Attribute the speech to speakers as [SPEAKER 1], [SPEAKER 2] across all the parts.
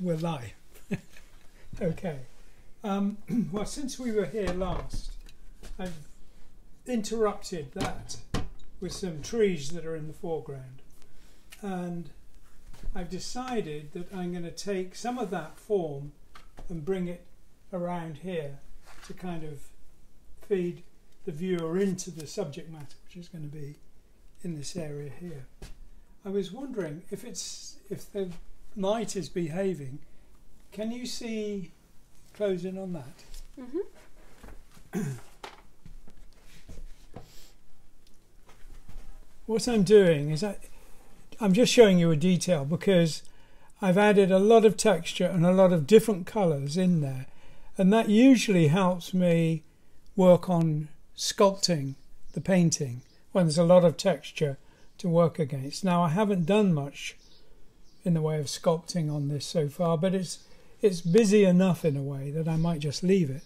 [SPEAKER 1] We're live. okay. Um, well, since we were here last, I've interrupted that with some trees that are in the foreground. And I've decided that I'm going to take some of that form and bring it around here to kind of feed the viewer into the subject matter, which is going to be in this area here. I was wondering if it's if the light is behaving. Can you see closing on that?
[SPEAKER 2] Mm-hmm.
[SPEAKER 1] what I'm doing is I, I'm just showing you a detail because I've added a lot of texture and a lot of different colours in there, and that usually helps me work on sculpting the painting when there's a lot of texture to work against. Now I haven't done much in the way of sculpting on this so far, but it's it's busy enough in a way that I might just leave it.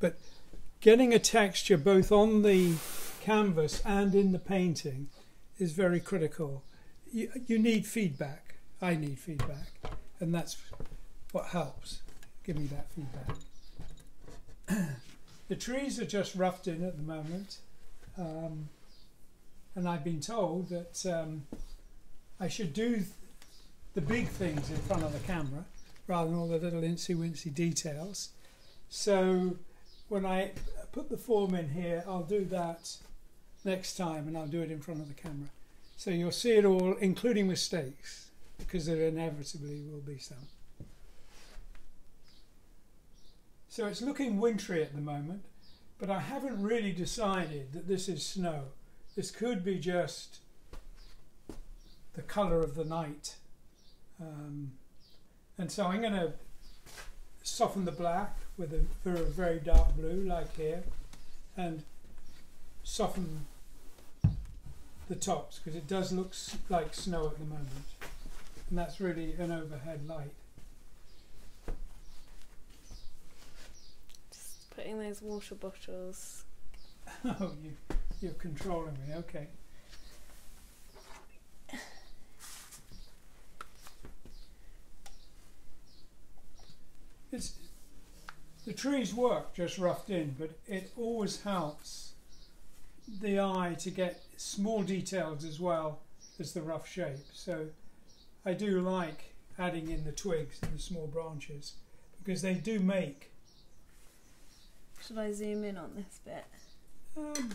[SPEAKER 1] But getting a texture both on the canvas and in the painting is very critical. You, you need feedback. I need feedback, and that's what helps. Give me that feedback. the trees are just roughed in at the moment, um, and I've been told that um, I should do the big things in front of the camera rather than all the little incy wincy details. So when I put the form in here, I'll do that next time and I'll do it in front of the camera. So you'll see it all, including mistakes, because there inevitably will be some. So it's looking wintry at the moment, but I haven't really decided that this is snow. This could be just the colour of the night um, and so I'm going to soften the black with a very, very dark blue, like here, and soften the tops because it does look like snow at the moment. And that's really an overhead light.
[SPEAKER 2] Just putting those water bottles.
[SPEAKER 1] oh, you, you're controlling me, okay. It's, the trees work just roughed in, but it always helps the eye to get small details as well as the rough shape. So I do like adding in the twigs and the small branches because they do make.
[SPEAKER 2] Should I zoom in on this bit?
[SPEAKER 1] Um,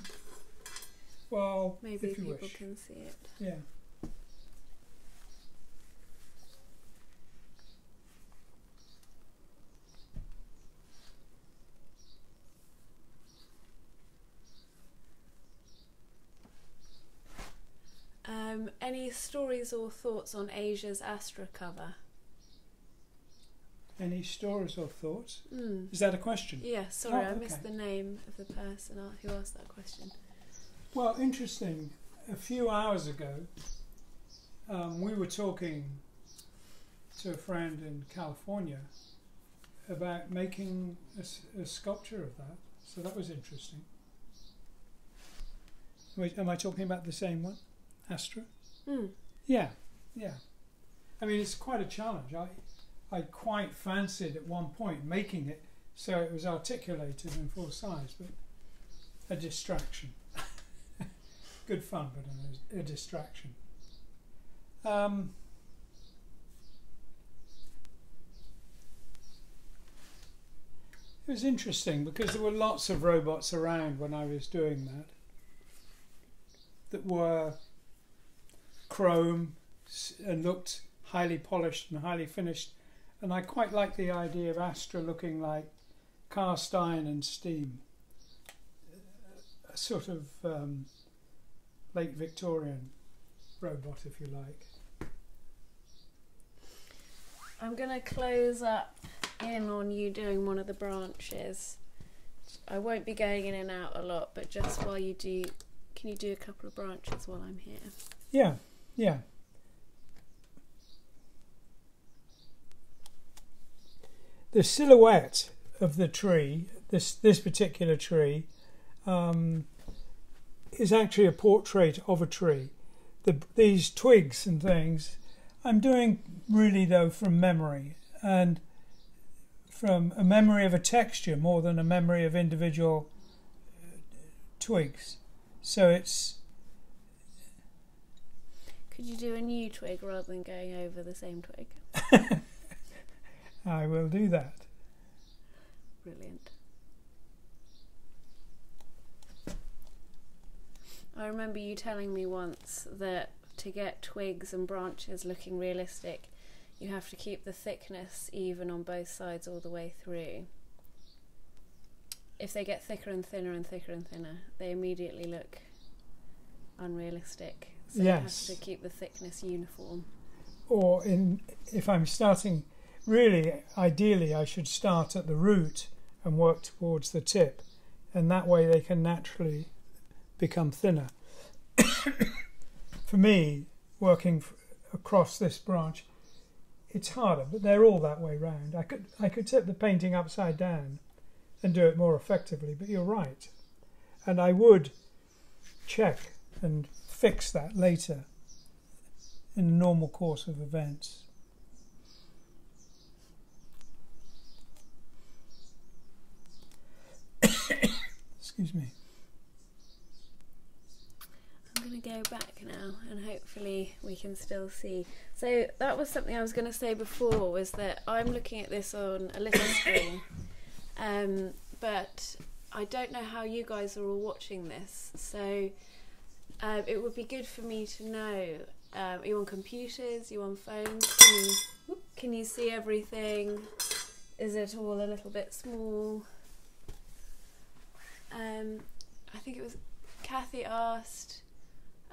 [SPEAKER 1] well,
[SPEAKER 2] maybe
[SPEAKER 1] if
[SPEAKER 2] people
[SPEAKER 1] wish.
[SPEAKER 2] can see it.
[SPEAKER 1] Yeah.
[SPEAKER 2] Um, any stories or thoughts on Asia's Astra cover?
[SPEAKER 1] Any stories or thoughts?
[SPEAKER 2] Mm.
[SPEAKER 1] Is that a question?
[SPEAKER 2] Yeah, sorry,
[SPEAKER 1] Oh,
[SPEAKER 2] I missed
[SPEAKER 1] okay.
[SPEAKER 2] the name of the person who asked that question.
[SPEAKER 1] Well, interesting. A few hours ago, um, we were talking to a friend in California about making a sculpture of that. So that was interesting. Wait, am I talking about the same one, Astra?
[SPEAKER 2] Mm.
[SPEAKER 1] Yeah, yeah. I mean, it's quite a challenge. I, I quite fancied at one point making it so it was articulated in full size, but a distraction. Good fun, but a, a distraction. Um, it was interesting because there were lots of robots around when I was doing that that were chrome and looked highly polished and highly finished. And I quite like the idea of Astra looking like cast iron and steam, a sort of um, late Victorian robot, if you like.
[SPEAKER 2] I'm going to close up in on you doing one of the branches. I won't be going in and out a lot, but just while you do, can you do a couple of branches while I'm here?
[SPEAKER 1] Yeah, yeah. The silhouette of the tree, this this particular tree, um, is actually a portrait of a tree. The, these twigs and things I'm doing really though from memory and from a memory of a texture more than a memory of individual uh, twigs. So it's
[SPEAKER 2] Could you do a new twig rather than going over the same twig?
[SPEAKER 1] I will do that.
[SPEAKER 2] Brilliant. I remember you telling me once that to get twigs and branches looking realistic, you have to keep the thickness even on both sides all the way through. If they get thicker and thinner and thicker and thinner, they immediately look unrealistic. So
[SPEAKER 1] Yes.
[SPEAKER 2] you have to keep the thickness uniform.
[SPEAKER 1] Or in if I'm starting really ideally I should start at the root and work towards the tip and that way they can naturally become thinner. For me, working f- across this branch, it's harder, but they're all that way round. I could I could tip the painting upside down and do it more effectively, but you're right. And I would check and fix that later in the normal course of events. Excuse me.
[SPEAKER 2] I'm going to go back now and hopefully we can still see. So that was something I was going to say before was that I'm looking at this on a little screen. Um, but I don't know how you guys are all watching this. So um, it would be good for me to know um, are you on computers, are you on phones? Can you, can you see everything? Is it all a little bit small? Um, I think it was Kathy asked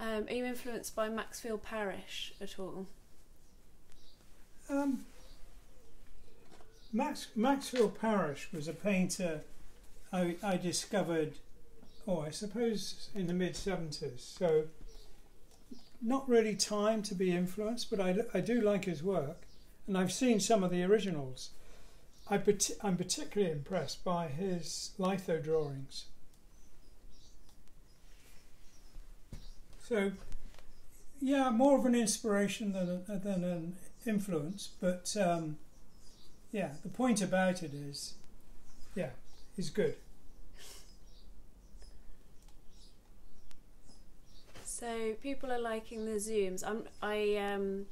[SPEAKER 2] um, are you influenced by Maxfield Parrish at all?
[SPEAKER 1] Um, Max Maxfield Parrish was a painter I, I discovered, oh, I suppose in the mid seventies. So not really time to be influenced, but I, I do like his work, and I've seen some of the originals. I I'm particularly impressed by his litho drawings. So, yeah, more of an inspiration than than an influence, but um, yeah, the point about it is, yeah, he's good.
[SPEAKER 2] So people are liking the zooms. I'm I um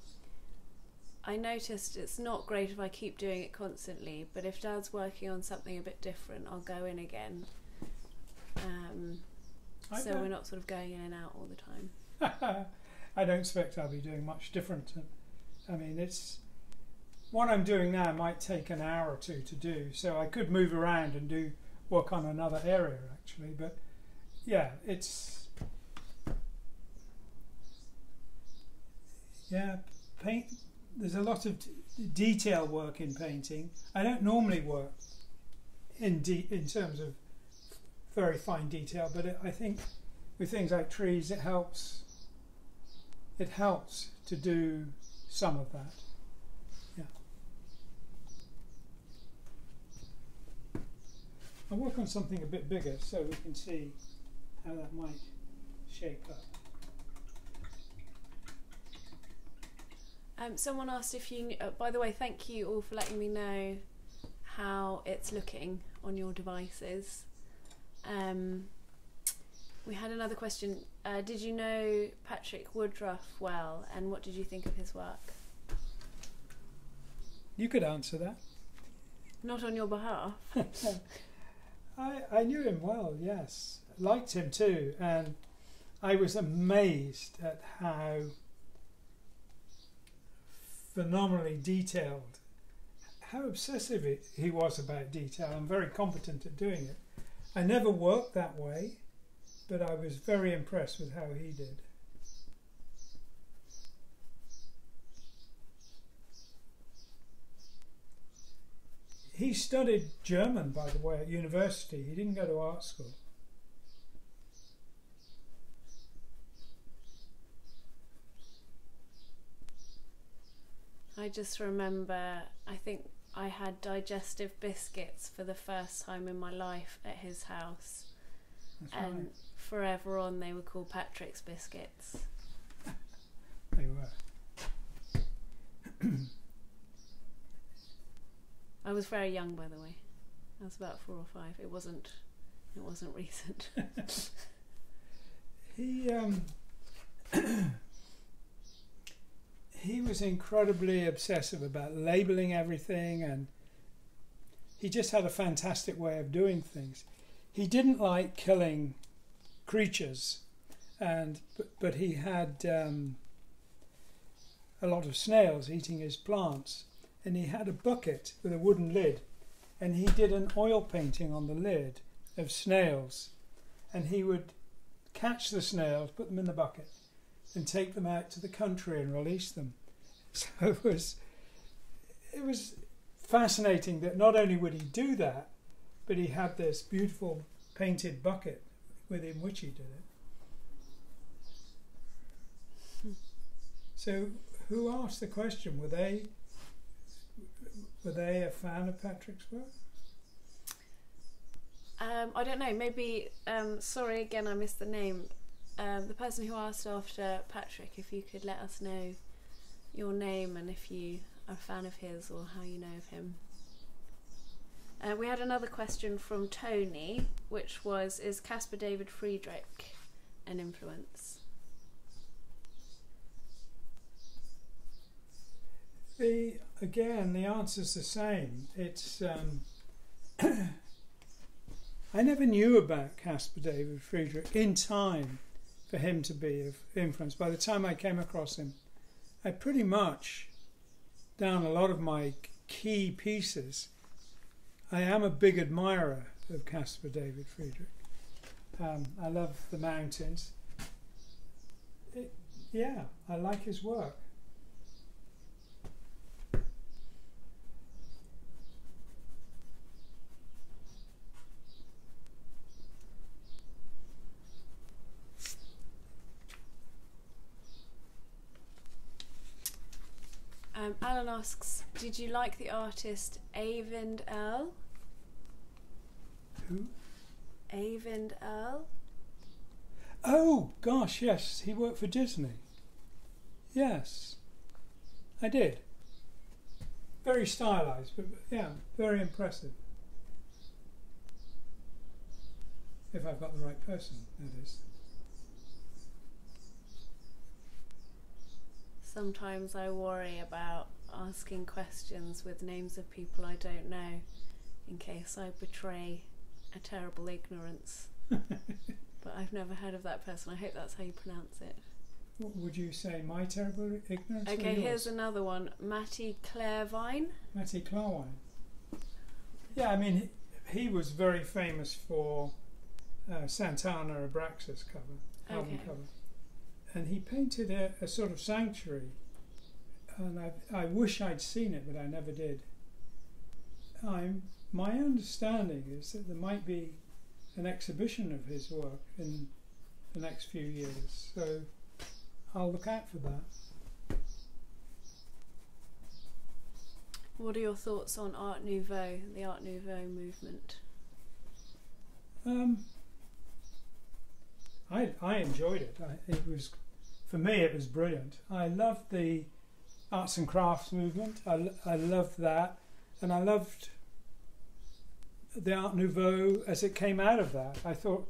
[SPEAKER 2] I noticed it's not great if I keep doing it constantly, but if Dad's working on something a bit different, I'll go in again. Um,
[SPEAKER 1] I
[SPEAKER 2] so
[SPEAKER 1] don't-
[SPEAKER 2] we're not sort of going in and out all the time.
[SPEAKER 1] I don't expect I'll be doing much different. I mean, it's what I'm doing now might take an hour or two to do, so I could move around and do work on another area actually. But yeah, it's yeah, paint. There's a lot of detail work in painting. I don't normally work in in terms of very fine detail, but it, I think with things like trees, it helps. It helps to do some of that. Yeah. I'll work on something a bit bigger so we can see how that might shape up.
[SPEAKER 2] Um, someone asked if you. Uh, by the way, thank you all for letting me know how it's looking on your devices. Um, we had another question. Uh, did you know Patrick Woodroffe well, and what did you think of his work?
[SPEAKER 1] You could answer that.
[SPEAKER 2] Not on your behalf.
[SPEAKER 1] I, I knew him well, yes. Liked him too, and I was amazed at how phenomenally detailed, how obsessive it, he was about detail and very competent at doing it. I never worked that way, but I was very impressed with how he did. He studied German, by the way, at university. He didn't go to art school.
[SPEAKER 2] I just remember, I think I had digestive biscuits for the first time in my life at his house,
[SPEAKER 1] That's
[SPEAKER 2] and
[SPEAKER 1] right.
[SPEAKER 2] forever on they were called Patrick's biscuits.
[SPEAKER 1] They were.
[SPEAKER 2] I was very young, by the way. I was about four or five. It wasn't. It wasn't recent.
[SPEAKER 1] he um, he was incredibly obsessive about labeling everything, and he just had a fantastic way of doing things. He didn't like killing creatures, and but, but he had um, a lot of snails eating his plants, and he had a bucket with a wooden lid, and he did an oil painting on the lid of snails, and he would catch the snails, put them in the bucket, and take them out to the country and release them. So it was it was fascinating that not only would he do that, but he had this beautiful painted bucket within which he did it. So who asked the question? Were they were they a fan of Patrick's work?
[SPEAKER 2] Um, I don't know. Maybe. Um, sorry again, I missed the name. Um, the person who asked after Patrick, if you could let us know your name and if you are a fan of his or how you know of him. Uh, we had another question from Tony, which was Is Caspar David Friedrich an influence?
[SPEAKER 1] The again, the answer's the same. It's um, I never knew about Caspar David Friedrich in time for him to be of influence. By the time I came across him, I pretty much down a lot of my key pieces. I am a big admirer of Caspar David Friedrich. Um, I love the mountains. It, yeah, I like his work.
[SPEAKER 2] Um, Alan asks, did you like the artist Eyvind Earle?
[SPEAKER 1] Who?
[SPEAKER 2] Eyvind Earle?
[SPEAKER 1] Oh, gosh, yes, he worked for Disney. Yes, I did. Very stylized, but yeah, very impressive. If I've got the right person, that is.
[SPEAKER 2] Sometimes I worry about asking questions with names of people I don't know in case I betray a terrible ignorance. but I've never heard of that person. I hope that's how you pronounce it.
[SPEAKER 1] What would you say, my terrible ignorance?
[SPEAKER 2] Okay, here's another one. Mati Klarwein.
[SPEAKER 1] Mati Klarwein. Yeah, I mean, he, he was very famous for uh, Santana Abraxas cover, album
[SPEAKER 2] Okay.
[SPEAKER 1] cover. And he painted a, a sort of sanctuary. And I, I wish I'd seen it, but I never did. I'm, my understanding is that there might be an exhibition of his work in the next few years. So I'll look out for that.
[SPEAKER 2] What are your thoughts on Art Nouveau, the Art Nouveau movement?
[SPEAKER 1] Um, I I enjoyed it. I, it was for me it was brilliant. I loved the arts and crafts movement. I, I loved that, and I loved the Art Nouveau as it came out of that. I thought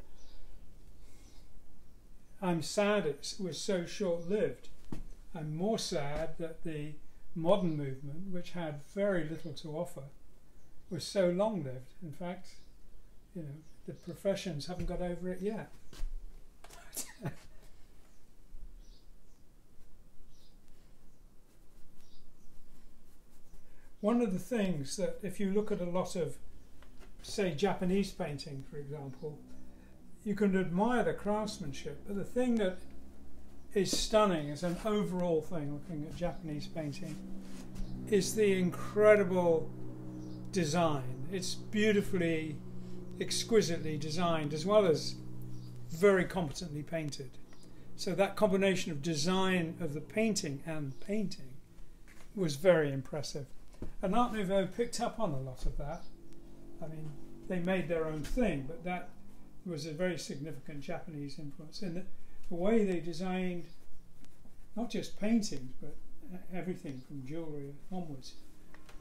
[SPEAKER 1] I'm sad it was so short lived. I'm more sad that the modern movement, which had very little to offer, was so long lived. In fact, you know, the professions haven't got over it yet. One of the things that, if you look at a lot of, say, Japanese painting, for example, you can admire the craftsmanship, but the thing that is stunning as an overall thing looking at Japanese painting is the incredible design. It's beautifully, exquisitely designed as well as very competently painted. So that combination of design of the painting and painting was very impressive. And Art Nouveau picked up on a lot of that. I mean, they made their own thing, but that was a very significant Japanese influence in the, the way they designed not just paintings but everything from jewellery onwards.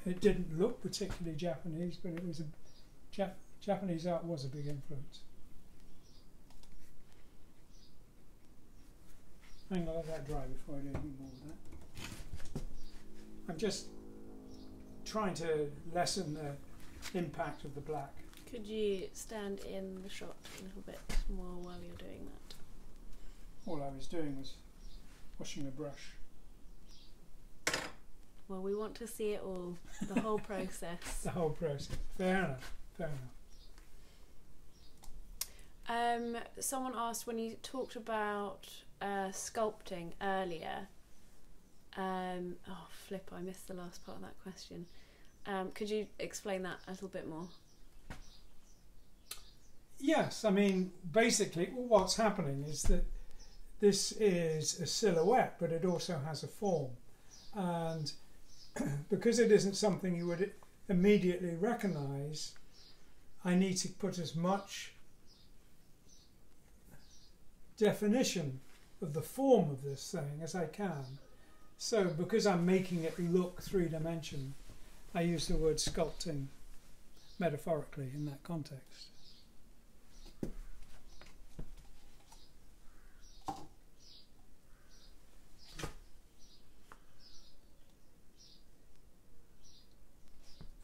[SPEAKER 1] It didn't look particularly Japanese, but it was a Jap- Japanese art was a big influence. I'm gonna let that dry before I do anything more with that. I'm just trying to lessen the impact of the black.
[SPEAKER 2] Could you stand in the shot a little bit more while you're doing that?
[SPEAKER 1] All I was doing was washing a brush.
[SPEAKER 2] Well, we want to see it all, the whole process.
[SPEAKER 1] The whole process. Fair enough. Fair enough.
[SPEAKER 2] Um, someone asked when you talked about uh, sculpting earlier. Um, oh, flip! I missed the last part of that question. Um, could you explain that a little bit more?
[SPEAKER 1] Yes, I mean, basically, what's happening is that this is a silhouette, but it also has a form. And because it isn't something you would immediately recognize, I need to put as much definition of the form of this thing as I can. So, because I'm making it look three dimensional, I use the word sculpting metaphorically in that context.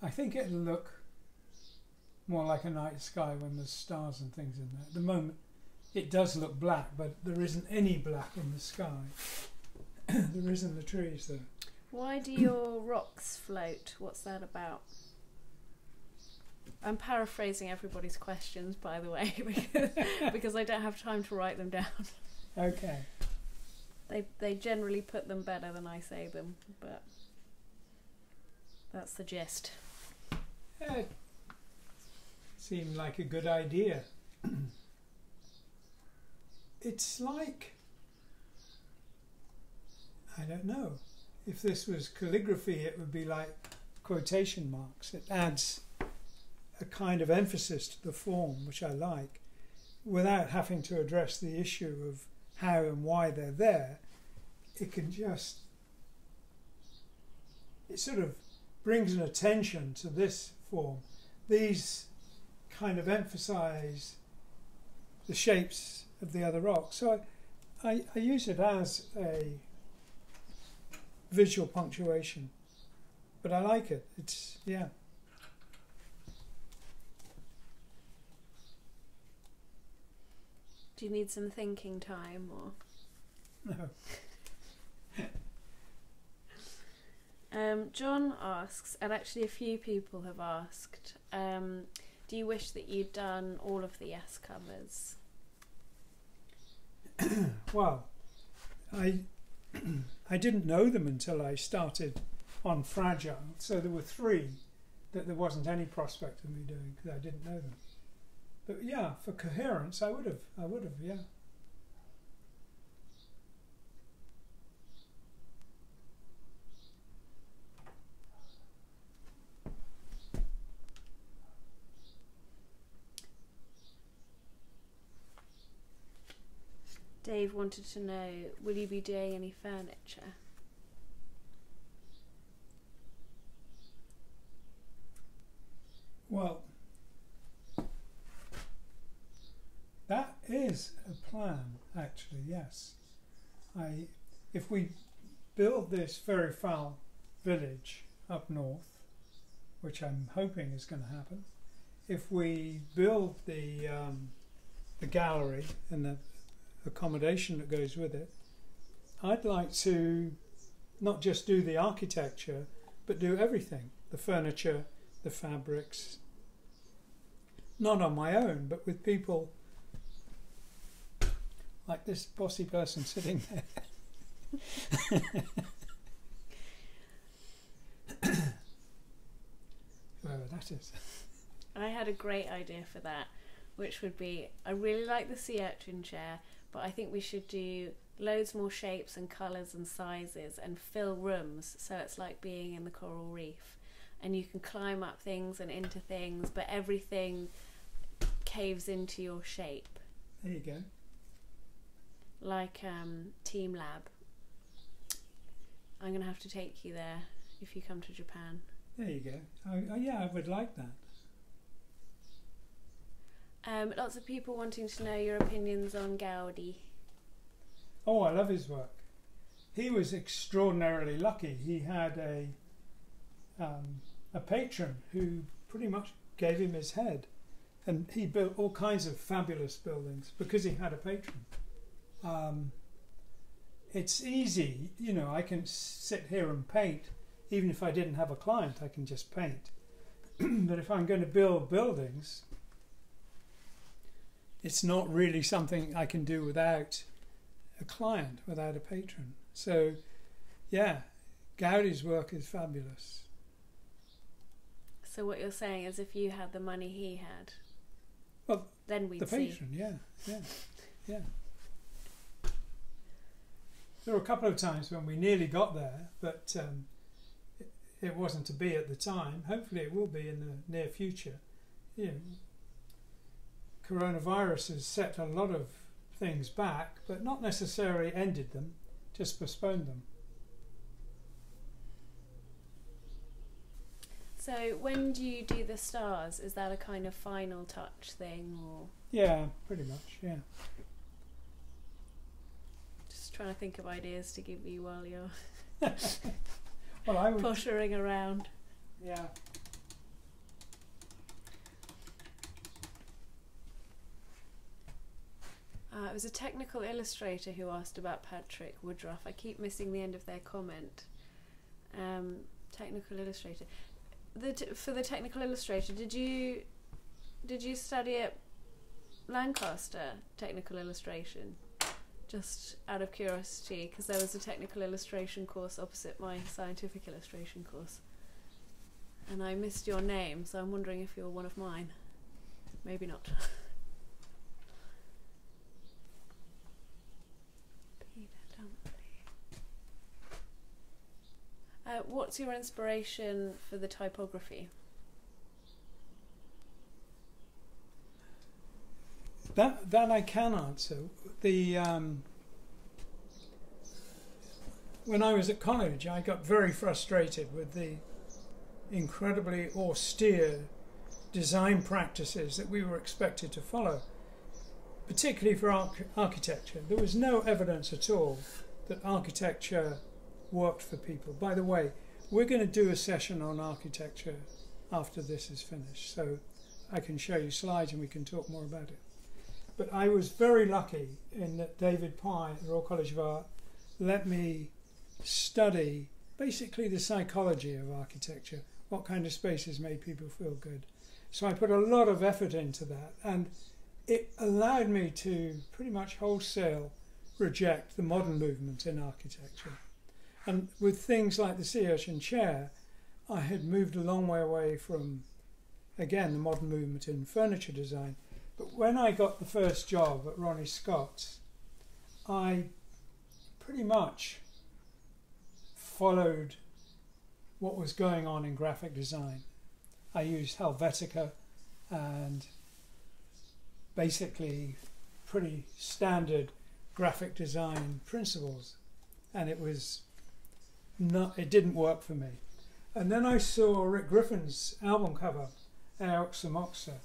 [SPEAKER 1] I think it'll look more like a night sky when there's stars and things in there. At the moment, it does look black, but there isn't any black in the sky. There is in the trees, there.
[SPEAKER 2] Why do your rocks float? What's that about? I'm paraphrasing everybody's questions, by the way, because, because I don't have time to write them down.
[SPEAKER 1] Okay.
[SPEAKER 2] They they generally put them better than I say them, but that's the gist.
[SPEAKER 1] It seemed like a good idea. it's like I don't know. If this was calligraphy, it would be like quotation marks. It adds a kind of emphasis to the form, which I like, without having to address the issue of how and why they're there. It can just, it sort of brings an attention to this form. These kind of emphasize the shapes of the other rocks. So I, I, I use it as a visual punctuation, but I like it. It's, yeah.
[SPEAKER 2] Do you need some thinking time or?
[SPEAKER 1] No.
[SPEAKER 2] Um, John asks, and actually a few people have asked, um, do you wish that you'd done all of the yes covers?
[SPEAKER 1] Well, I I didn't know them until I started on Fragile. So there were three that there wasn't any prospect of me doing because I didn't know them. But yeah, for coherence, I would have. I would have. Yeah.
[SPEAKER 2] Dave wanted to know, will you be doing any furniture?
[SPEAKER 1] Well, that is a plan, actually. Yes, I. If we build this very foul village up north, which I'm hoping is going to happen, if we build the um, the gallery and the accommodation that goes with it, I'd like to not just do the architecture, but do everything the furniture, the fabrics. Not on my own, but with people like this bossy person sitting there. Whoever oh, that is.
[SPEAKER 2] I had a great idea for that, which would be I really like the sea urchin chair, but I think we should do loads more shapes and colours and sizes and fill rooms so it's like being in the coral reef. And you can climb up things and into things, but everything caves into your shape,
[SPEAKER 1] There you go.
[SPEAKER 2] like um, Team Lab. I'm going to have to take you there if you come to Japan.
[SPEAKER 1] There you go. Oh, oh, yeah, I would like that.
[SPEAKER 2] Um, lots of people wanting to know your opinions on Gaudi.
[SPEAKER 1] Oh, I love his work. He was extraordinarily lucky. He had a um, a patron who pretty much gave him his head, and he built all kinds of fabulous buildings because he had a patron. Um, it's easy, you know. I can sit here and paint, even if I didn't have a client. I can just paint. but if I'm going to build buildings, it's not really something I can do without a client, without a patron. So, yeah, Gaudi's work is fabulous.
[SPEAKER 2] So what you're saying is, if you had the money he had,
[SPEAKER 1] Well,
[SPEAKER 2] then we'd
[SPEAKER 1] the
[SPEAKER 2] see.
[SPEAKER 1] patron, yeah, yeah, yeah. There were a couple of times when we nearly got there, but um, it, it wasn't to be at the time. Hopefully, it will be in the near future. You know, coronavirus has set a lot of things back, but not necessarily ended them, just postponed them.
[SPEAKER 2] So when do you do the stars? Is that a kind of final touch thing, or
[SPEAKER 1] Yeah, pretty much. Yeah.
[SPEAKER 2] just trying to think of ideas to give you while you're
[SPEAKER 1] Well, I would.
[SPEAKER 2] pottering around?
[SPEAKER 1] Yeah.
[SPEAKER 2] Uh, it was a technical illustrator who asked about Patrick Woodroffe. I keep missing the end of their comment. Um, technical illustrator. The t- for the technical illustrator, did you did you study at Lancaster technical illustration? Just out of curiosity, because there was a technical illustration course opposite my scientific illustration course, and I missed your name, so I'm wondering if you're one of mine. Maybe not. Peter Dunkley. Uh, what's your inspiration for the typography?
[SPEAKER 1] That that I can answer. The um, when I was at college, I got very frustrated with the incredibly austere design practices that we were expected to follow, particularly for arch- architecture. There was no evidence at all that architecture worked for people. By the way, we're going to do a session on architecture after this is finished, so I can show you slides and we can talk more about it. But I was very lucky in that David Pye at the Royal College of Art let me study basically the psychology of architecture, what kind of spaces made people feel good. So I put a lot of effort into that, and it allowed me to pretty much wholesale reject the modern movement in architecture. And with things like the sea urchin chair, I had moved a long way away from, again, the modern movement in furniture design. But when I got the first job at Ronnie Scott's, I pretty much followed what was going on in graphic design. I used Helvetica and basically pretty standard graphic design principles, and it was not. It didn't work for me. And then I saw Rick Griffin's album cover, Aoxomoxoa,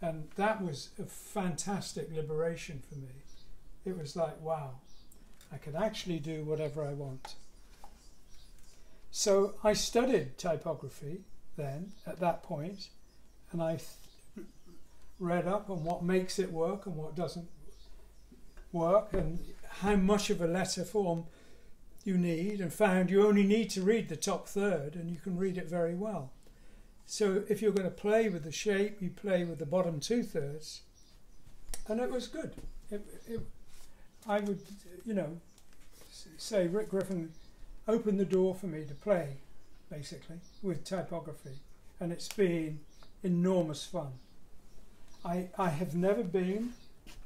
[SPEAKER 1] and that was a fantastic liberation for me. It was like, wow, I could actually do whatever I want. So I studied typography then at that point, and I read up on what makes it work and what doesn't work, and how much of a letter form you need, and found you only need to read the top third, and you can read it very well. So if you're going to play with the shape, you play with the bottom two thirds, and it was good. It, it, I would, you know, say Rick Griffin opened the door for me to play, basically, with typography, and it's been enormous fun. I I have never been,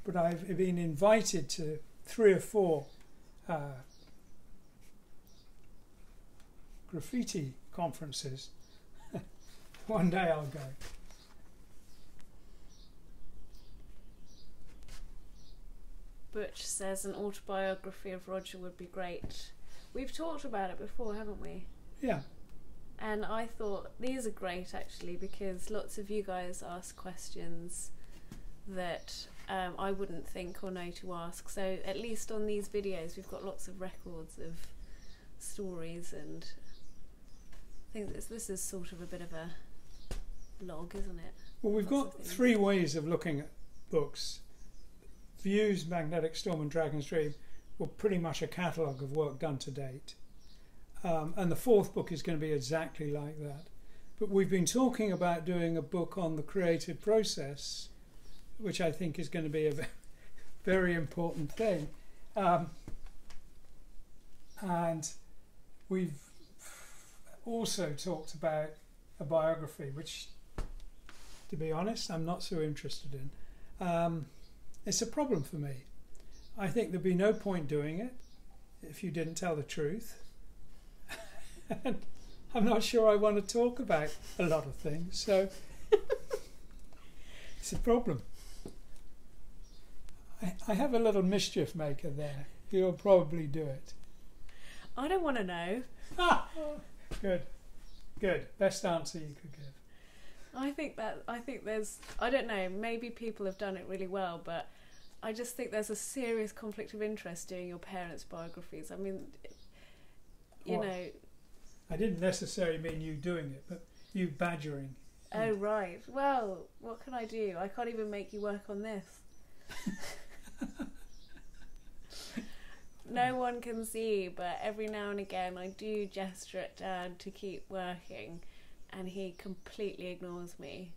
[SPEAKER 1] but I've been invited to three or four uh, graffiti conferences. One day I'll go.
[SPEAKER 2] Butch says an autobiography of Roger would be great. We've talked about it before, haven't we?
[SPEAKER 1] Yeah.
[SPEAKER 2] And I thought these are great actually because lots of you guys ask questions that um, I wouldn't think or know to ask. So at least on these videos, we've got lots of records of stories and I think this, this is sort of a bit of a log, isn't it?
[SPEAKER 1] Well, we've
[SPEAKER 2] Lots
[SPEAKER 1] got three ways of looking at books. Views, Magnetic Storm, and Dragon's Dream were pretty much a catalogue of work done to date. Um, and the fourth book is going to be exactly like that. But we've been talking about doing a book on the creative process, which I think is going to be a very important thing. Um, and we've also talked about a biography, which to be honest, I'm not so interested in. Um, it's a problem for me. I think there'd be no point doing it if you didn't tell the truth. and I'm not sure I want to talk about a lot of things, so it's a problem. I, I have a little mischief maker there. You'll probably do it.
[SPEAKER 2] I don't want to know.
[SPEAKER 1] Good, good. Best answer you could give.
[SPEAKER 2] I think that I think there's I don't know maybe people have done it really well but I just think there's a serious conflict of interest doing your parents' biographies. I mean, you
[SPEAKER 1] What?
[SPEAKER 2] know,
[SPEAKER 1] I didn't necessarily mean you doing it, but you badgering.
[SPEAKER 2] oh right. Well, what can I do? I can't even make you work on this. no one can see, but every now and again I do gesture at Dad to keep working, and he completely ignores me.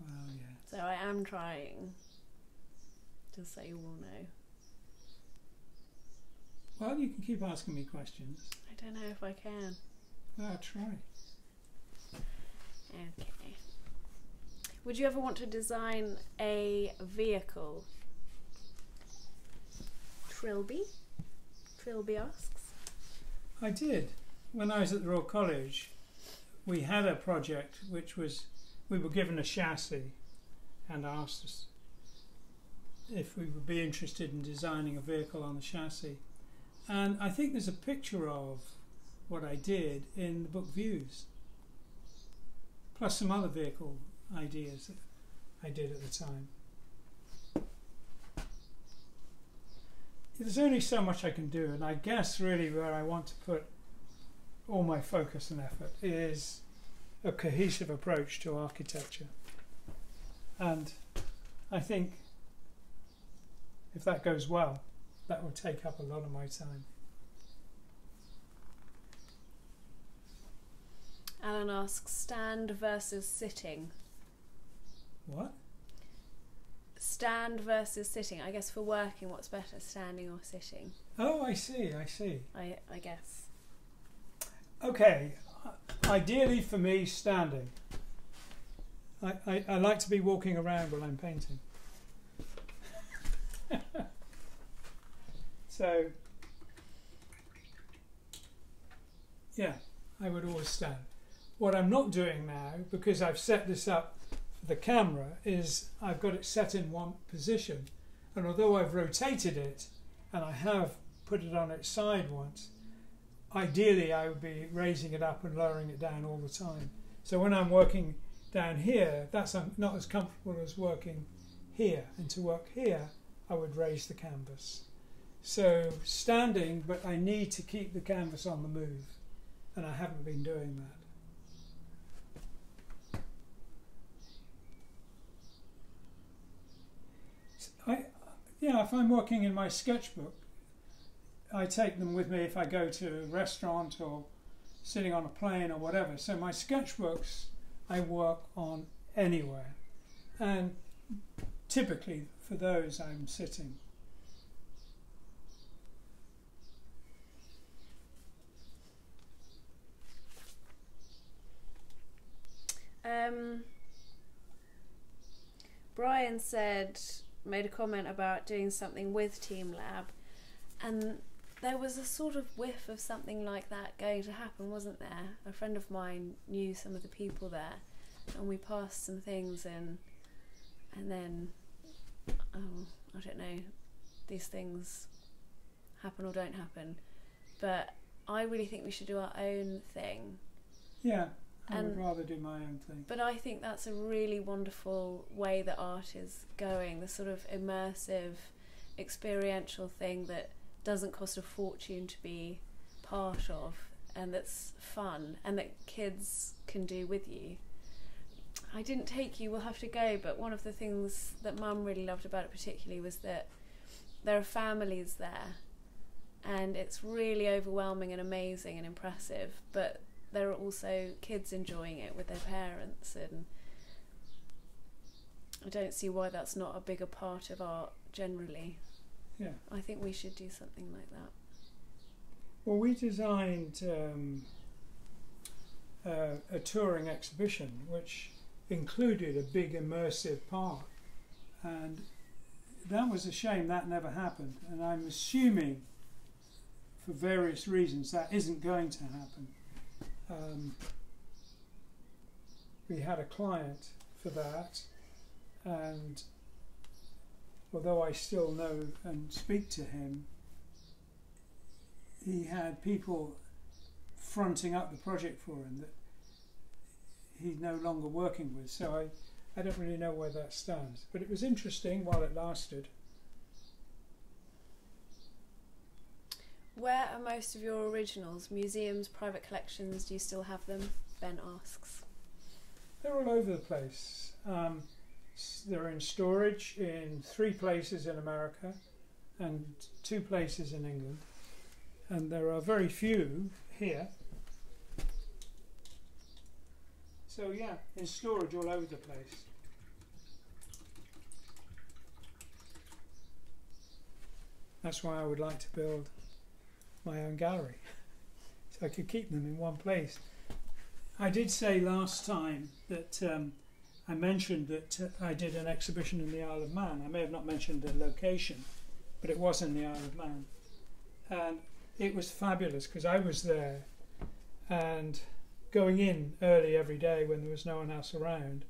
[SPEAKER 1] Well, yeah.
[SPEAKER 2] So I am trying. Just so you all know.
[SPEAKER 1] Well, you can keep asking me questions.
[SPEAKER 2] I don't know if I can.
[SPEAKER 1] Well, try.
[SPEAKER 2] Okay. Would you ever want to design a vehicle? Trilby? Trilby asks.
[SPEAKER 1] I did. When I was at the Royal College, we had a project which was we were given a chassis and asked us if we would be interested in designing a vehicle on the chassis. And I think there's a picture of what I did in the book Views, plus some other vehicle ideas that I did at the time. There's only so much I can do, and I guess really where I want to put all my focus and effort is a cohesive approach to architecture. And I think if that goes well, that will take up a lot of my time.
[SPEAKER 2] Alan asks stand versus sitting.
[SPEAKER 1] What?
[SPEAKER 2] Stand versus sitting. I guess for working, what's better, standing or sitting?
[SPEAKER 1] Oh, I see, I see.
[SPEAKER 2] I, I guess.
[SPEAKER 1] Okay, ideally for me, standing. I, I, I like to be walking around while I'm painting. so, yeah, I would always stand. What I'm not doing now, because I've set this up the camera, is I've got it set in one position. And although I've rotated it and I have put it on its side once, ideally I would be raising it up and lowering it down all the time. So when I'm working down here, that's um, not as comfortable as working here. And to work here, I would raise the canvas. So standing, but I need to keep the canvas on the move, and I haven't been doing that. I, yeah, if I'm working in my sketchbook, I take them with me if I go to a restaurant or sitting on a plane or whatever. So my sketchbooks I work on anywhere, and typically for those I'm sitting.
[SPEAKER 2] Um, Brian said, made a comment about doing something with Team Lab, and there was a sort of whiff of something like that going to happen, wasn't there? A friend of mine knew some of the people there, and we passed some things in, and then, oh, I don't know, these things happen or don't happen. but I really think we should do our own thing.
[SPEAKER 1] Yeah, I would rather do my own thing.
[SPEAKER 2] But I think that's a really wonderful way that art is going, the sort of immersive, experiential thing that doesn't cost a fortune to be part of and that's fun and that kids can do with you. I didn't take you, we'll have to go, but one of the things that mum really loved about it particularly was that there are families there and it's really overwhelming and amazing and impressive, but there are also kids enjoying it with their parents and I don't see why that's not a bigger part of art generally.
[SPEAKER 1] Yeah.
[SPEAKER 2] I think we should do something like that.
[SPEAKER 1] Well, we designed um, uh, a touring exhibition which included a big immersive part, and that was a shame that never happened. And I'm assuming, for various reasons, that isn't going to happen. Um, we had a client for that, and although I still know and speak to him, he had people fronting up the project for him that he's no longer working with. So I, I don't really know where that stands. But it was interesting while it lasted.
[SPEAKER 2] Where are most of your originals? Museums, private collections? Do you still have them? Ben asks.
[SPEAKER 1] They're all over the place. Um, they're in storage in three places in America and two places in England. And there are very few here. So, yeah, in storage all over the place. That's why I would like to build my own gallery. so I could keep them in one place. I did say last time that um, I mentioned that uh, I did an exhibition in the Isle of Man. I may have not mentioned the location, but it was in the Isle of Man. And it was fabulous because I was there and going in early every day when there was no one else around.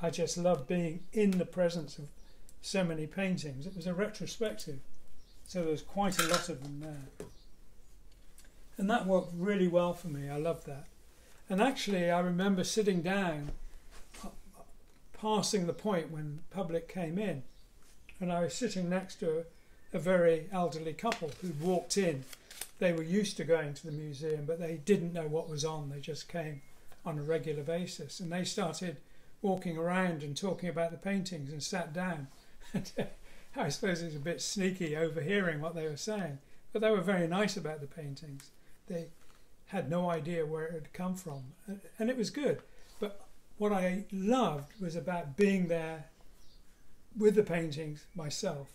[SPEAKER 1] I just loved being in the presence of so many paintings. It was a retrospective, so there was quite a lot of them there. And that worked really well for me. I loved that. And actually, I remember sitting down, uh, passing the point when public came in, and I was sitting next to a, a very elderly couple who'd walked in. They were used to going to the museum, but they didn't know what was on. They just came on a regular basis, and they started walking around and talking about the paintings and sat down. Uh, I suppose it was a bit sneaky overhearing what they were saying, but they were very nice about the paintings. They had no idea where it had come from, and- it was good. But what I loved was about being there with the paintings myself.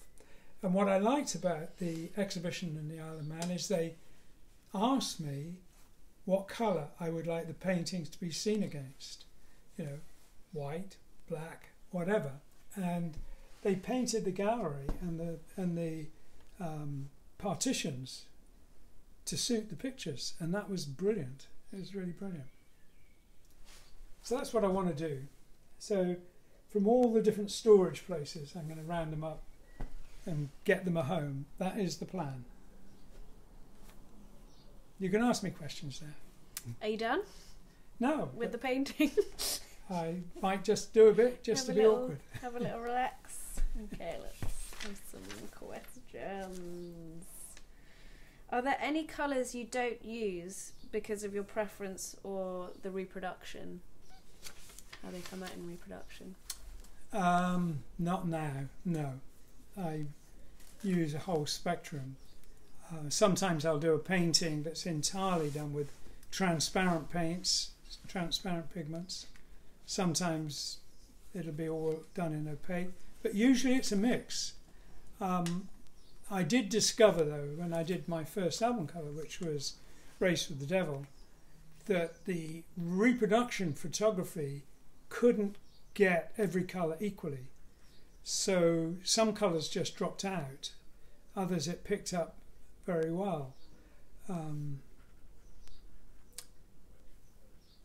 [SPEAKER 1] And what I liked about the exhibition in the Isle of Man is they asked me what colour I would like the paintings to be seen against. You know, white, black, whatever. And they painted the gallery and the and the um, partitions to suit the pictures, and that was brilliant. It was really brilliant. So that's what I want to do. So from all the different storage places, I'm going to round them up and get them a home. That is the plan. You can ask me questions there.
[SPEAKER 2] Are you done
[SPEAKER 1] No,
[SPEAKER 2] with the painting?
[SPEAKER 1] I might just do a bit just
[SPEAKER 2] Have
[SPEAKER 1] to be
[SPEAKER 2] little-
[SPEAKER 1] awkward.
[SPEAKER 2] Have a little relax. Okay, let's have some questions. Are there any colours you don't use because of your preference or the reproduction? How they come out in reproduction?
[SPEAKER 1] Um, not now. No, I use a whole spectrum. Uh, sometimes I'll do a painting that's entirely done with transparent paints, transparent pigments. Sometimes it'll be all done in opaque, but usually it's a mix. Um, I did discover though when I did my first album cover, which was Race with the Devil, that the reproduction photography couldn't get every colour equally. So some colours just dropped out, others it picked up very well. Um,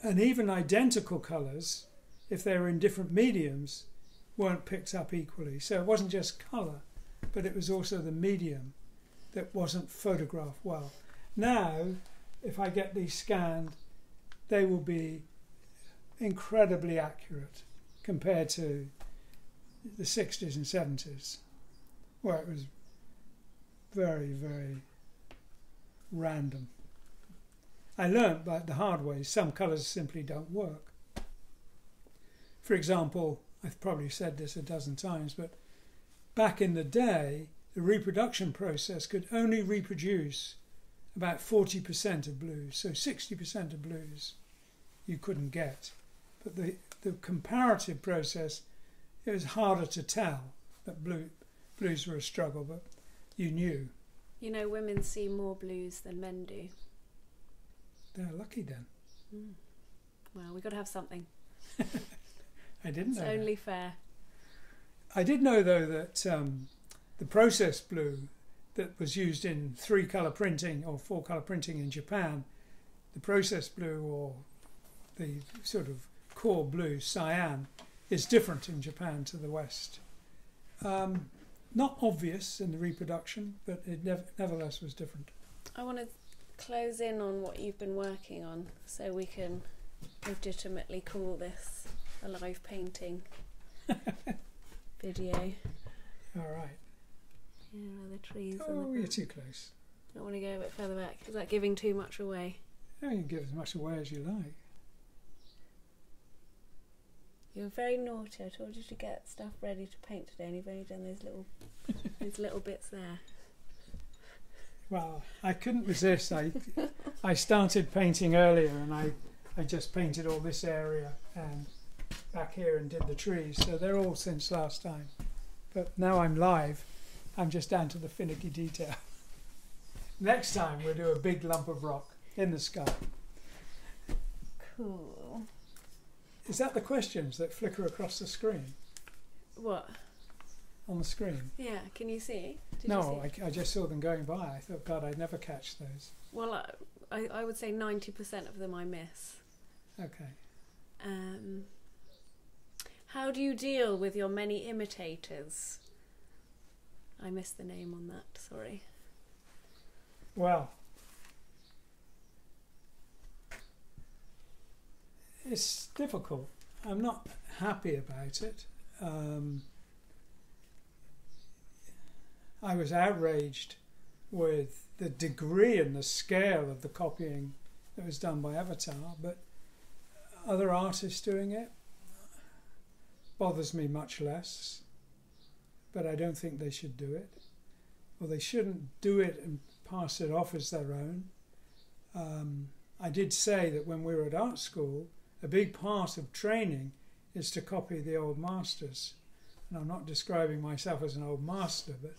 [SPEAKER 1] and even identical colours, if they were in different mediums, weren't picked up equally. So it wasn't just colour, but it was also the medium that wasn't photographed well. Now, if I get these scanned, they will be incredibly accurate compared to the 60s and 70s, where it was very, very random. I learnt by the hard way some colours simply don't work. For example, I've probably said this a dozen times, but back in the day, the reproduction process could only reproduce about 40% of blues, so 60% of blues you couldn't get. But the, the comparative process, it was harder to tell that blue, blues were a struggle, but you knew.
[SPEAKER 2] You know, women see more blues than men do.
[SPEAKER 1] They're lucky then.
[SPEAKER 2] Mm. Well, we've got to have something.
[SPEAKER 1] I didn't
[SPEAKER 2] It's
[SPEAKER 1] know.
[SPEAKER 2] only
[SPEAKER 1] that.
[SPEAKER 2] fair.
[SPEAKER 1] I did know though that um, the process blue that was used in three color printing or four color printing in Japan, the process blue or the sort of core blue cyan, is different in Japan to the West. Um, not obvious in the reproduction, but it nev- nevertheless was different.
[SPEAKER 2] I want to close in on what you've been working on so we can legitimately call this a live painting video.
[SPEAKER 1] All right.
[SPEAKER 2] Yeah, the trees
[SPEAKER 1] Oh, you're too close.
[SPEAKER 2] I want to go a bit further back. Is that giving too much away?
[SPEAKER 1] Oh, you can give as much away as you like.
[SPEAKER 2] You're very naughty. I told you to get stuff ready to paint today, and you've only done those little, those little bits there.
[SPEAKER 1] Well, I couldn't resist. I I started painting earlier, and I I just painted all this area and back here and did the trees. So they're all since last time. But now I'm live. I'm just down to the finicky detail. Next time we'll do a big lump of rock in the sky.
[SPEAKER 2] Cool.
[SPEAKER 1] Is that the questions that flicker across the screen?
[SPEAKER 2] What?
[SPEAKER 1] On the screen?
[SPEAKER 2] Yeah. Can you see? Did you
[SPEAKER 1] no,
[SPEAKER 2] see?
[SPEAKER 1] I, I just saw them going by. I thought, God, I'd never catch those.
[SPEAKER 2] Well, I, I, I would say ninety percent of them I miss.
[SPEAKER 1] Okay.
[SPEAKER 2] Um, how do you deal with your many imitators? I missed the name on that. Sorry.
[SPEAKER 1] Well, it's difficult. I'm not happy about it. Um, I was outraged with the degree and the scale of the copying that was done by Avatar, but other artists doing it bothers me much less. But I don't think they should do it. Well, they shouldn't do it and pass it off as their own. Um, I did say that when we were at art school, a big part of training is to copy the old masters. And I'm not describing myself as an old master, but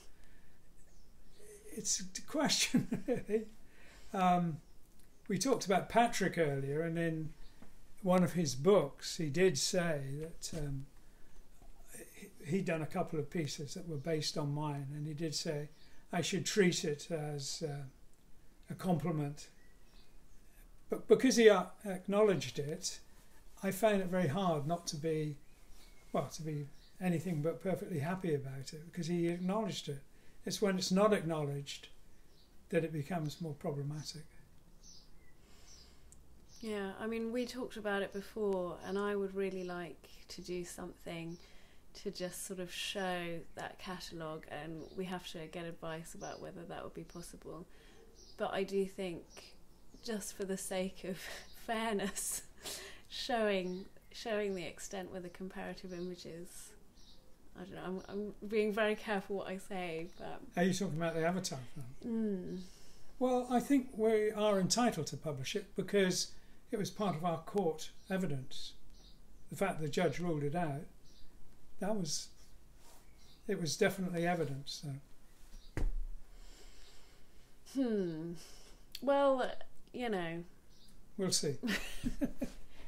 [SPEAKER 1] it's a question, really. Um, we talked about Patrick earlier, and in one of his books, he did say that um, he'd done a couple of pieces that were based on mine, and he did say I should treat it as uh, a compliment. But because he acknowledged it, I found it very hard not to be, well, to be anything but perfectly happy about it because he acknowledged it. It's when it's not acknowledged that it becomes more problematic.
[SPEAKER 2] Yeah, I mean, we talked about it before, and I would really like to do something to just sort of show that catalogue, and we have to get advice about whether that would be possible. But I do think, just for the sake of fairness, showing showing the extent where the comparative images. I don't know. I'm, I'm being very careful what I say, but
[SPEAKER 1] Are you talking about the Avatar film?
[SPEAKER 2] mm,
[SPEAKER 1] Well, I think we are entitled to publish it because it was part of our court evidence. The fact the judge ruled it out, that was, it was definitely evidence. So.
[SPEAKER 2] hmm. Well, you know,
[SPEAKER 1] We'll see.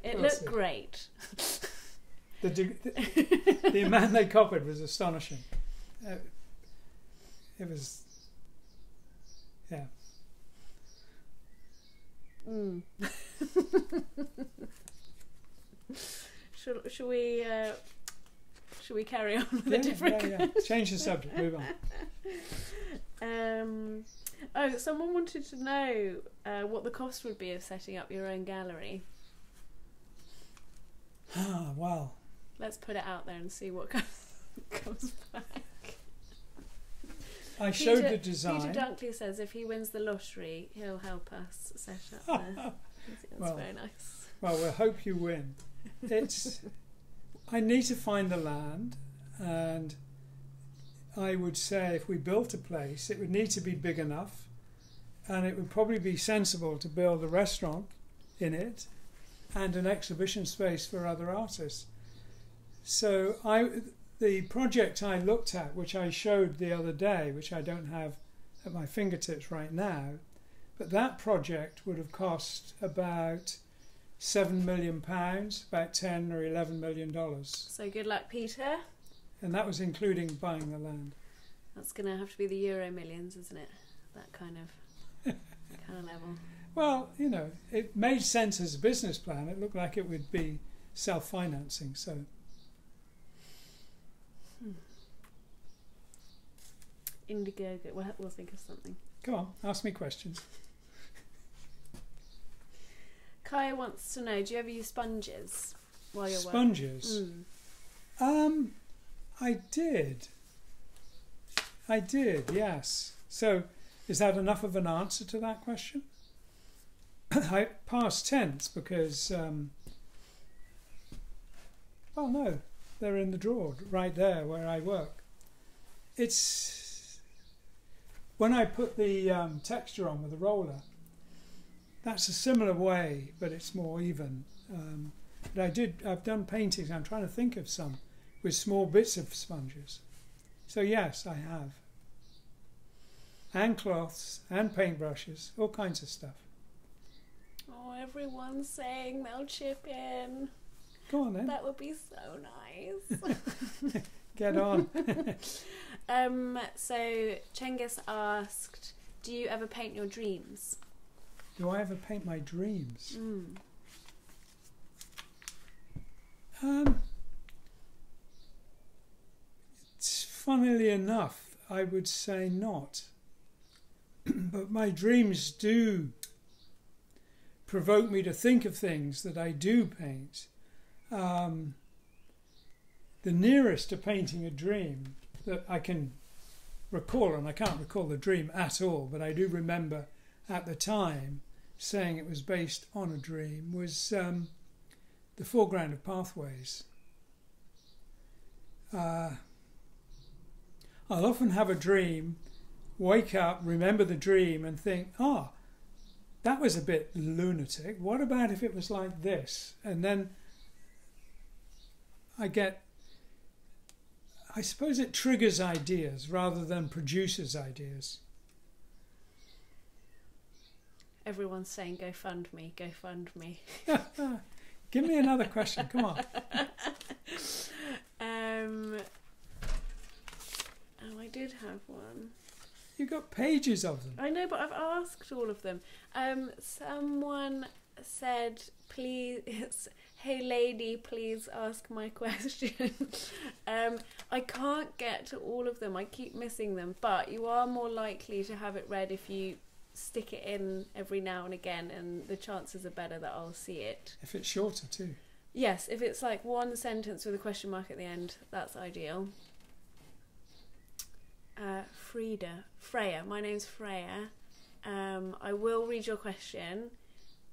[SPEAKER 2] it
[SPEAKER 1] We'll
[SPEAKER 2] looked
[SPEAKER 1] see.
[SPEAKER 2] great.
[SPEAKER 1] The, the, the amount they copied was astonishing. Uh, it was, yeah.
[SPEAKER 2] Mm. should, should we uh, should we carry on with
[SPEAKER 1] Yeah,
[SPEAKER 2] a different?
[SPEAKER 1] yeah, yeah. Change the subject. Move on.
[SPEAKER 2] Um, Oh, someone wanted to know uh, what the cost would be of setting up your own gallery.
[SPEAKER 1] Ah, well,
[SPEAKER 2] Let's put it out there and see what comes, comes back.
[SPEAKER 1] I showed
[SPEAKER 2] Peter-
[SPEAKER 1] the design.
[SPEAKER 2] Peter Dunkley says if he wins the lottery, he'll help us set up the. That's
[SPEAKER 1] Well,
[SPEAKER 2] very nice.
[SPEAKER 1] Well, we'll hope you win. It's. I need to find the land, and I would say if we built a place, it would need to be big enough, and it would probably be sensible to build a restaurant in it, and an exhibition space for other artists. So I, the project I looked at, which I showed the other day, which I don't have at my fingertips right now, but that project would have cost about seven million pounds, about ten or eleven million dollars,
[SPEAKER 2] So good luck, Peter.
[SPEAKER 1] and that was including buying the land.
[SPEAKER 2] That's going to have to be the Euro millions, isn't it? That kind of kind of level.
[SPEAKER 1] Well, you know, it made sense as a business plan. It looked like it would be self-financing. So hmm.
[SPEAKER 2] Indiegogo. We'll, we'll think of something.
[SPEAKER 1] come on, ask me questions.
[SPEAKER 2] Kaya wants to know: Do you ever use sponges while you're
[SPEAKER 1] Sponges.
[SPEAKER 2] working?
[SPEAKER 1] Um, I did. I did. Yes. So, is that enough of an answer to that question? I past tense because. Um, well, no, they're in the drawer right there where I work. It's when I put the um, texture on with the roller. That's a similar way, but it's more even. Um, but I did. I've done paintings. I'm trying to think of some with small bits of sponges. So yes, I have. And cloths and paintbrushes, all kinds of stuff.
[SPEAKER 2] Oh, everyone's saying they'll chip in.
[SPEAKER 1] Go on then,
[SPEAKER 2] That would be so nice.
[SPEAKER 1] get on.
[SPEAKER 2] um, so Chengiz asked, "Do you ever paint your dreams?"
[SPEAKER 1] Do I ever paint my dreams?
[SPEAKER 2] Mm.
[SPEAKER 1] Um, funnily enough, I would say not. but my dreams do provoke me to think of things that I do paint. Um, the nearest to painting a dream that I can recall, and I can't recall the dream at all, but I do remember at the time saying it was based on a dream, was um, the foreground of pathways. Uh, I'll often have a dream, wake up, remember the dream, and think, ah, that was a bit lunatic. What about if it was like this? And then I get, I suppose it triggers ideas rather than produces ideas.
[SPEAKER 2] Everyone's saying, "Go fund me, go fund me."
[SPEAKER 1] Give me another question. Come on.
[SPEAKER 2] Um, oh, I did have one.
[SPEAKER 1] You've got pages of them.
[SPEAKER 2] I know, but I've asked all of them. Um, someone said, "Please, hey lady, please ask my question." um, I can't get to all of them. I keep missing them, but you are more likely to have it read if you stick it in every now and again, and the chances are better that I'll see it.
[SPEAKER 1] If it's shorter too.
[SPEAKER 2] Yes, if it's like one sentence with a question mark at the end, that's ideal. Uh, Frida, Freyja. My name's Freyja. Um, I will read your question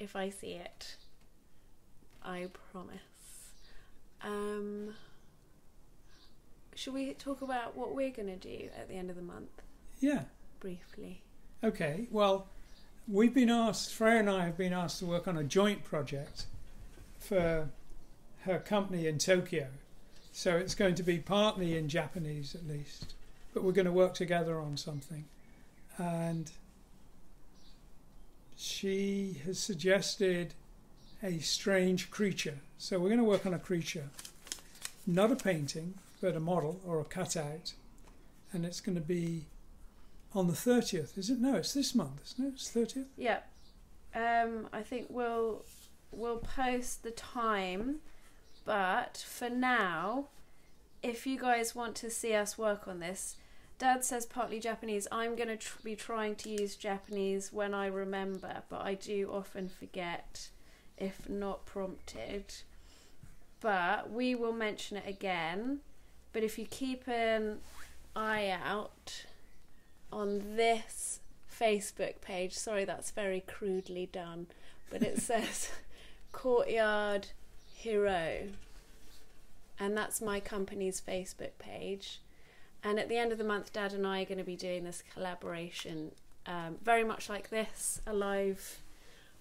[SPEAKER 2] if I see it. I promise. Um, should we talk about what we're going to do at the end of the month
[SPEAKER 1] Yeah.
[SPEAKER 2] briefly?
[SPEAKER 1] Okay. Well, we've been asked. Freyja and I have been asked to work on a joint project for her company in Tokyo. So it's going to be partly in Japanese at least, but we're going to work together on something. And she has suggested a strange creature. So we're going to work on a creature, not a painting, but a model or a cutout. And it's going to be on the 30th, is it? No, it's this month, isn't it? It's 30th?
[SPEAKER 2] Yeah. Um, I think we'll we'll post the time, but for now, if you guys want to see us work on this, Dad says partly Japanese. I'm going to tr- be trying to use Japanese when I remember, but I do often forget if not prompted. But we will mention it again. But if you keep an eye out on this Facebook page, sorry, that's very crudely done, but it says Courtyard Hero. And that's my company's Facebook page. And at the end of the month, Dad and I are going to be doing this collaboration, um, very much like this a live,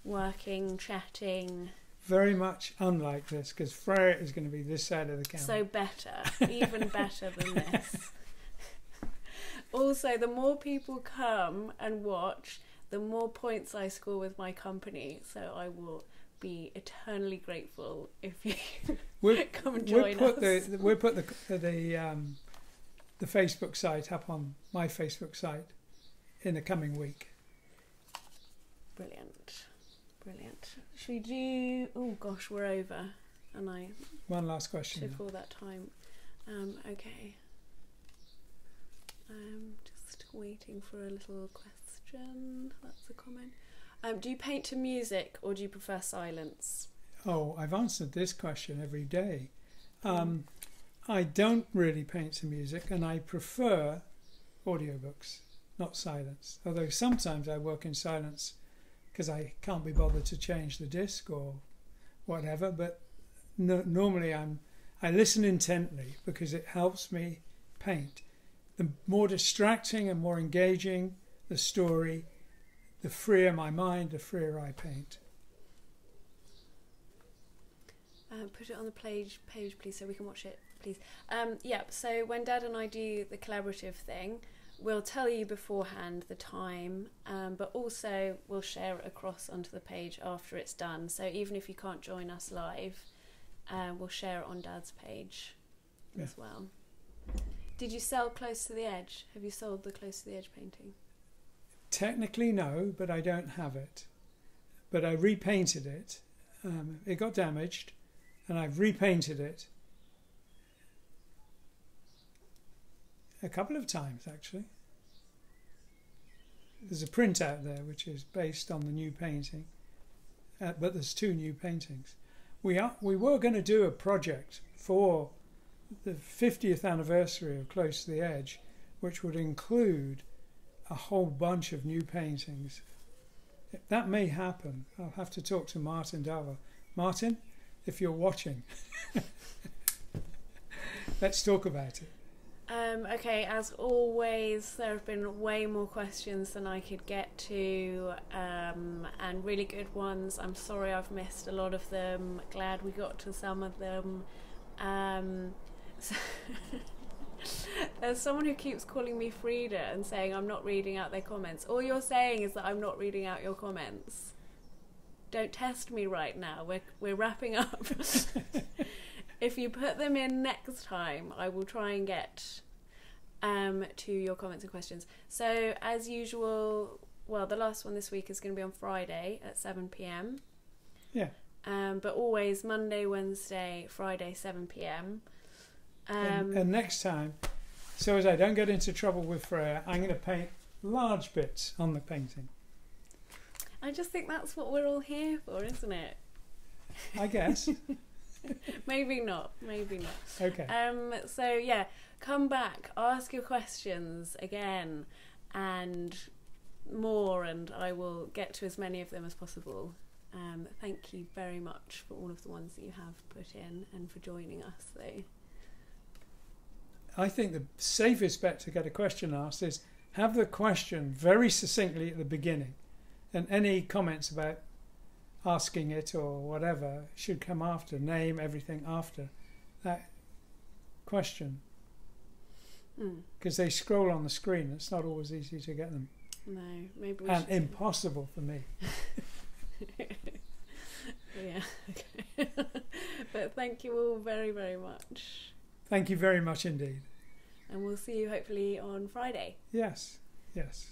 [SPEAKER 2] working, chatting.
[SPEAKER 1] Very much unlike this because Freyja is going to be this side of the camera.
[SPEAKER 2] So better, even better than this. Also, the more people come and watch, the more points I score with my company. So I will be eternally grateful if you
[SPEAKER 1] we'll,
[SPEAKER 2] come and
[SPEAKER 1] we'll put
[SPEAKER 2] us.
[SPEAKER 1] the we'll put the the um, the Facebook site up on my Facebook site in the coming week.
[SPEAKER 2] Brilliant, brilliant. Should we do? Oh gosh, we're over, and I
[SPEAKER 1] One last question.
[SPEAKER 2] took all that time. Um, okay. Um, just waiting for a little question. That's a comment. Um, do you paint to music or do you prefer silence?
[SPEAKER 1] Oh, I've answered this question every day. Um, I don't really paint to music, and I prefer audiobooks, not silence. Although sometimes I work in silence because I can't be bothered to change the disc or whatever. But no, normally I'm I listen intently because it helps me paint. The more distracting and more engaging the story, the freer my mind, the freer I paint.
[SPEAKER 2] Um, put it on the page, page, please, so we can watch it, please. Um, yeah. So when Dad and I do the collaborative thing, we'll tell you beforehand the time, um, but also we'll share it across onto the page after it's done. So even if you can't join us live, uh, we'll share it on Dad's page
[SPEAKER 1] Yeah.
[SPEAKER 2] as well. Did you sell Close to the Edge? Have you sold the Close to the Edge painting?
[SPEAKER 1] Technically, no, but I don't have it. But I repainted it. Um, it got damaged, and I've repainted it a couple of times actually. There's a print out there which is based on the new painting, uh, but there's two new paintings. We are we were going to do a project for the 50th anniversary of Close to the Edge, which would include a whole bunch of new paintings. That may happen. I'll have to talk to Martin Darvill. Martin, if you're watching, let's talk about it.
[SPEAKER 2] Um, okay, as always, there have been way more questions than I could get to, um, and really good ones. I'm sorry I've missed a lot of them. Glad we got to some of them. Um, There's someone who keeps calling me Frida and saying I'm not reading out their comments. All you're saying is that I'm not reading out your comments. Don't test me right now. We're we're wrapping up. if you put them in next time, I will try and get um, to your comments and questions. So, as usual, well, the last one this week is going to be on Friday at 7 pm.
[SPEAKER 1] Yeah.
[SPEAKER 2] Um, but always Monday, Wednesday, Friday, 7 pm. Um,
[SPEAKER 1] and, and next time, so as I don't get into trouble with Freyja, I'm going to paint large bits on the painting.
[SPEAKER 2] I just think that's what we're all here for, isn't it?
[SPEAKER 1] I guess.
[SPEAKER 2] Maybe not. Maybe not.
[SPEAKER 1] okay.
[SPEAKER 2] Um, so yeah, come back, ask your questions again, and more, and I will get to as many of them as possible. Um, thank you very much for all of the ones that you have put in and for joining us. Though
[SPEAKER 1] I think the safest bet to get a question asked is have the question very succinctly at the beginning, and any comments about asking it or whatever should come after. Name everything after that question
[SPEAKER 2] mm,
[SPEAKER 1] because they scroll on the screen. It's not always easy to get them,
[SPEAKER 2] no, maybe
[SPEAKER 1] and
[SPEAKER 2] should.
[SPEAKER 1] impossible for me.
[SPEAKER 2] yeah. But thank you all very very much,
[SPEAKER 1] Thank you very much indeed.
[SPEAKER 2] and we'll see you hopefully on Friday.
[SPEAKER 1] Yes, yes.